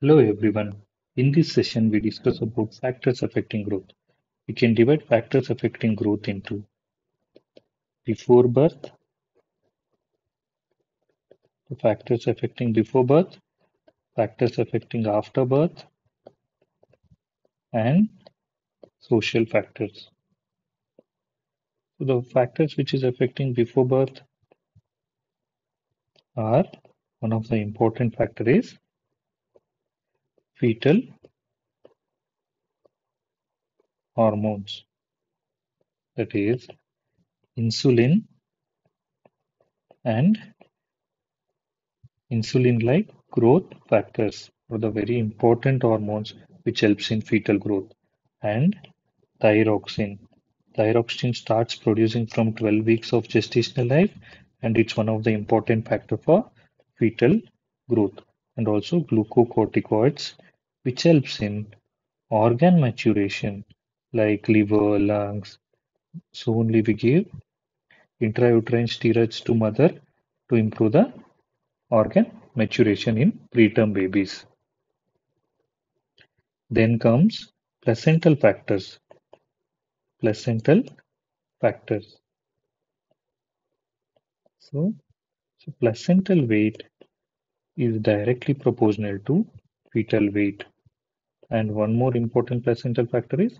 Hello everyone. In this session, we discuss about factors affecting growth. We can divide factors affecting growth into before birth, the factors affecting before birth, factors affecting after birth, and social factors. So the factors which is affecting before birth are one of the important factor is fetal hormones that is insulin and insulin like growth factors are the very important hormones which helps in fetal growth. And thyroxine. Thyroxine starts producing from 12 weeks of gestational life and it's one of the important factor for fetal growth. And also glucocorticoids which helps in organ maturation like liver, lungs. So only we give intrauterine steroids to mother to improve the organ maturation in preterm babies. Then comes placental factors. Placental factors. So, so placental weight is directly proportional to fetal weight. And one more important placental factor is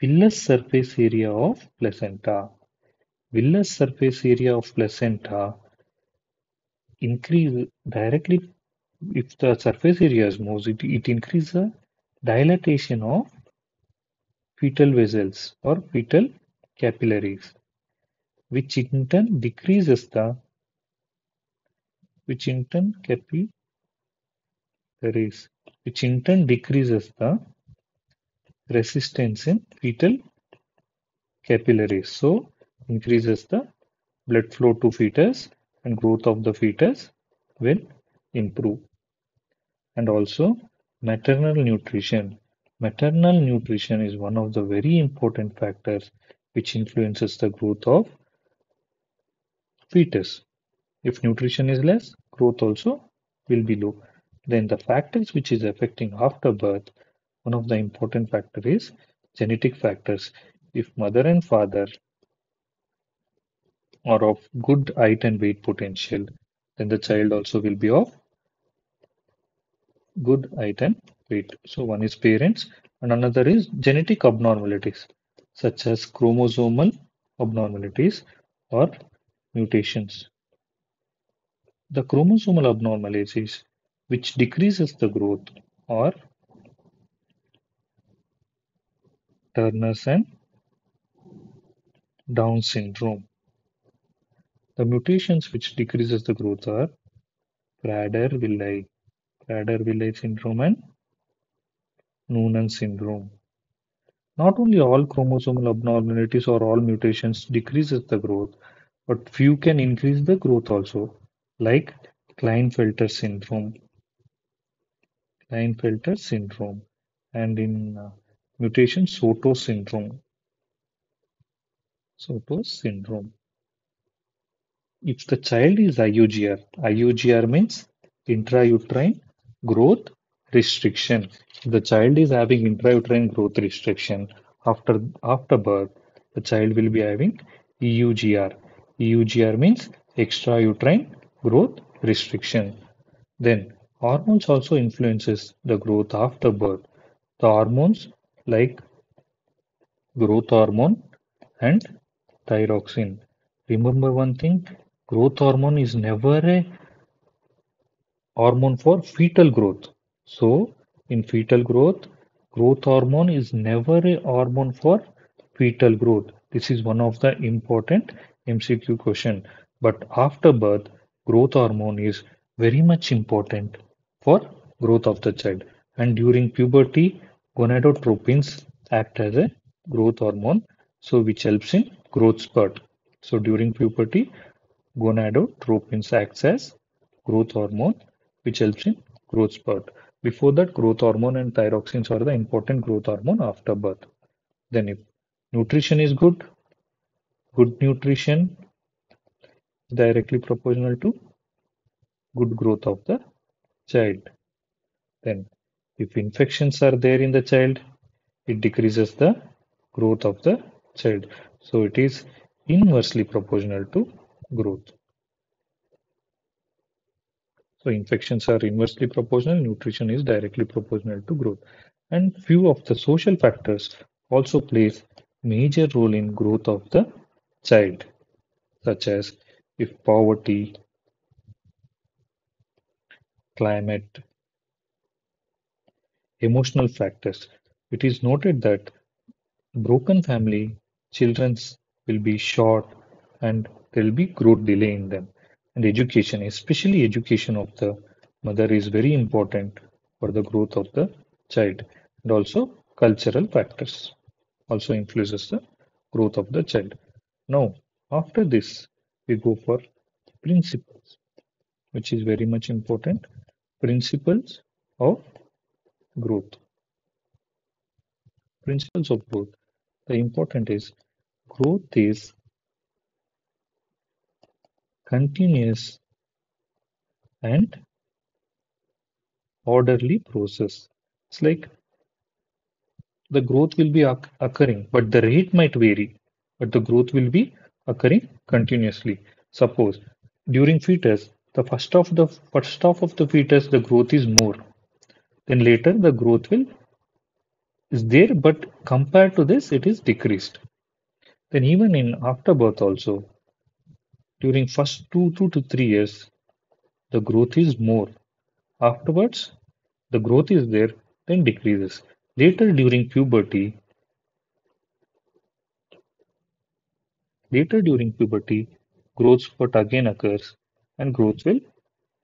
villous surface area of placenta. Villous surface area of placenta increase directly if the surface area moves, it, it increases the dilatation of fetal vessels or fetal capillaries, which in turn decreases the which in turn capillaries, which in turn decreases the resistance in fetal capillaries. So increases the blood flow to fetus and growth of the fetus will improve. And also maternal nutrition. Maternal nutrition is one of the very important factors which influences the growth of fetus. If nutrition is less, growth also will be low. Then the factors which is affecting after birth, one of the important factor is genetic factors. If mother and father are of good height and weight potential, then the child also will be of good height and weight. So one is parents and another is genetic abnormalities such as chromosomal abnormalities or mutations. The chromosomal abnormalities which decreases the growth are Turner's and Down syndrome. The mutations which decreases the growth are Prader-Willi, Prader-Willi syndrome and Noonan syndrome. Not only all chromosomal abnormalities or all mutations decreases the growth, but few can increase the growth also, like Klinefelter syndrome, Klinefelter syndrome, and in uh, mutation Sotos syndrome. Sotos syndrome. If the child is IUGR, IUGR means intrauterine growth restriction. The child is having intrauterine growth restriction after after birth, the child will be having EUGR. EUGR means extrauterine growth restriction. Then hormones also influences the growth after birth. The hormones like growth hormone and thyroxine. Remember one thing, growth hormone is never a hormone for fetal growth. So in fetal growth, growth hormone is never a hormone for fetal growth. This is one of the important MCQ question. But after birth, growth hormone is very much important for growth of the child. And during puberty, gonadotropins act as a growth hormone, so which helps in growth spurt. So during puberty, gonadotropins acts as growth hormone, which helps in growth spurt. Before that, growth hormone and thyroxines are the important growth hormone after birth. Then if nutrition is good, good nutrition directly proportional to good growth of the child. Then If infections are there in the child, it decreases the growth of the child. So it is inversely proportional to growth. So infections are inversely proportional, nutrition is directly proportional to growth. And few of the social factors also plays major role in growth of the child, such as if poverty, climate, emotional factors. It is noted that broken family children will be short and there will be growth delay in them. And education, especially education of the mother is very important for the growth of the child. And also cultural factors also influences the growth of the child. Now, after this, we go for principles, which is very much important. Principles of growth. Principles of growth. The important is growth is continuous and orderly process. It's like the growth will be occurring, but the rate might vary, but the growth will be occurring continuously. Suppose during fetus, the first of the first half of the fetus, the growth is more. Then later the growth will is there, but compared to this, it is decreased. Then even in afterbirth also, during first two, two to three years, the growth is more. Afterwards, the growth is there, then decreases. Later during puberty, later during puberty, growth spurt again occurs and growth will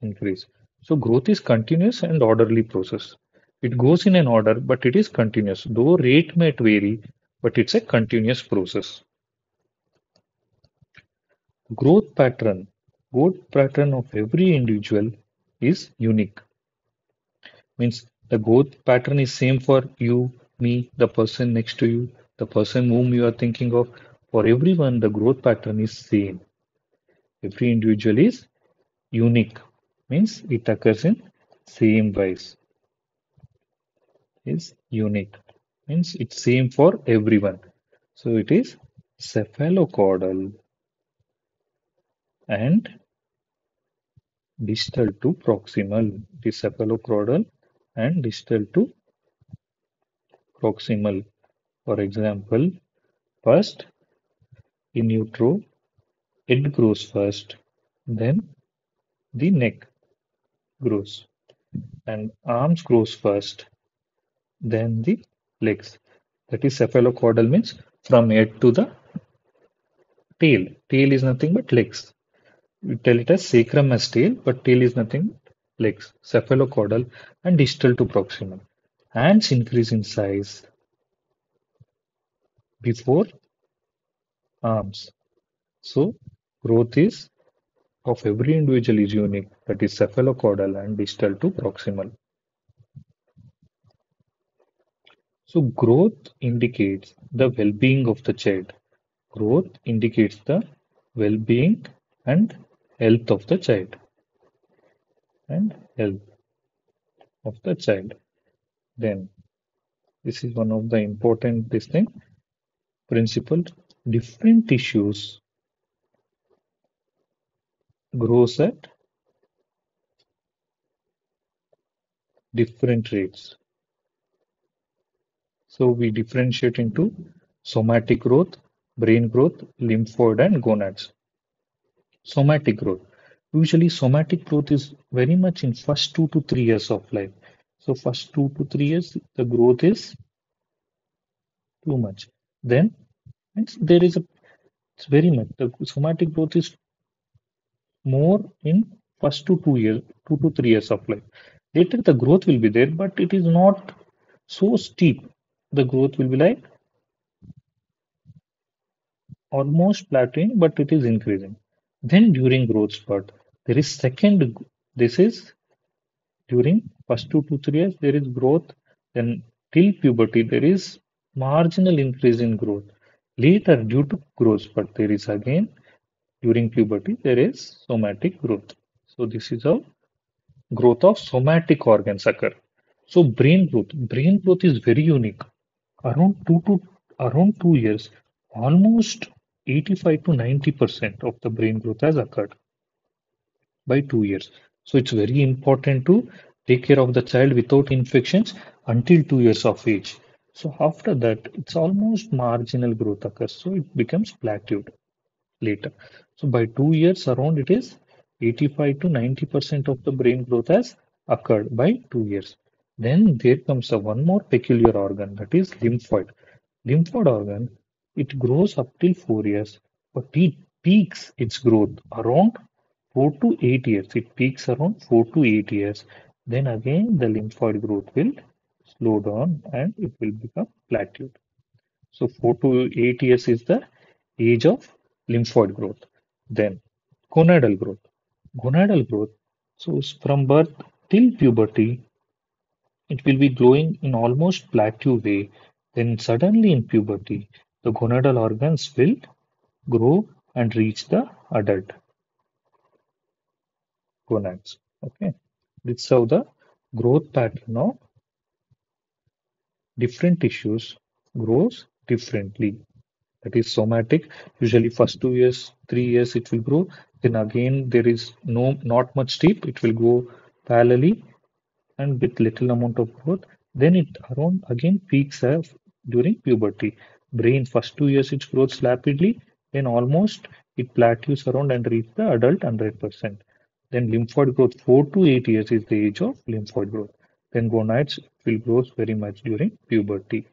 increase. So growth is continuous and orderly process. It goes in an order, but it is continuous. Though rate might vary, but it's a continuous process. Growth pattern. Growth pattern of every individual is unique. Means the growth pattern is same for you, me, the person next to you, the person whom you are thinking of. For everyone, the growth pattern is same. Every individual is unique. Means it occurs in same wise. Is unique. Means it's same for everyone. So it is cephalocaudal and distal to proximal. It is cephalocaudal and distal to proximal. For example, first in utero, it grows first, then the neck grows, and arms grows first, then the legs. That is cephalocaudal means from head to the tail. Tail is nothing but legs. We tell it as sacrum as tail, but tail is nothing legs, cephalocaudal and distal to proximal. Hands increase in size before arms. So growth is of every individual is unique, that is cephalocaudal and distal to proximal. So growth indicates the well-being of the child. Growth indicates the well-being and health of the child and health of the child. Then this is one of the important this thing principle different tissues grows at different rates. So we differentiate into somatic growth, brain growth, lymphoid and gonads. Somatic growth. Usually somatic growth is very much in first two to three years of life. So first two to three years, the growth is too much. Then there is a it's very much the somatic growth is more in first to two years, two to three years of life. Later the growth will be there, but it is not so steep. The growth will be like almost plateauing, but it is increasing. Then during growth spurt, there is second, this is during first two to three years, there is growth. Then till puberty, there is marginal increase in growth. Later, due to growth spurt, there is again during puberty, there is somatic growth. So this is how growth of somatic organs occur. So brain growth, brain growth is very unique. Around two to around two years, almost 85 to 90 percent of the brain growth has occurred by two years. So it's very important to take care of the child without infections until two years of age. So after that, it's almost marginal growth occurs. So it becomes plateaued later. So by two years around it is 85 to 90 percent of the brain growth has occurred by two years. Then there comes a one more peculiar organ that is lymphoid. Lymphoid organ, it grows up till four years, but it peaks its growth around four to eight years. It peaks around four to eight years. Then again the lymphoid growth will slow down and it will become plateaued. So four to eight years is the age of lymphoid growth. Then gonadal growth. Gonadal growth. So from birth till puberty, it will be growing in almost plateau way. Then suddenly in puberty, the gonadal organs will grow and reach the adult gonads. Okay, this is how the growth pattern of different tissues grows differently. That is somatic. Usually first two years, three years it will grow. Then again there is no not much steep. It will go parallelly and with little amount of growth. Then it around again peaks during puberty. Brain first two years it grows rapidly. Then almost it plateaus around and reach the adult 100%. Then lymphoid growth 4 to 8 years is the age of lymphoid growth. Then gonads will grow very much during puberty.